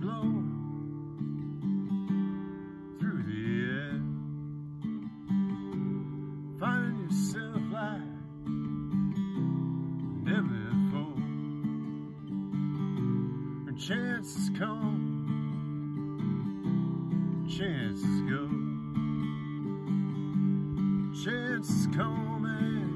Blowing through the air. Find yourself like never before. When chances come, chances go. Chances come and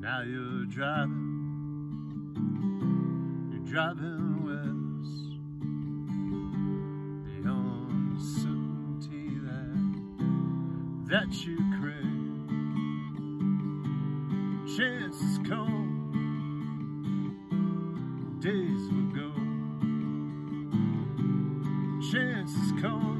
Now you're driving, you're driving west. The uncertainty that, that you crave. Chances come, days will go. Chances come.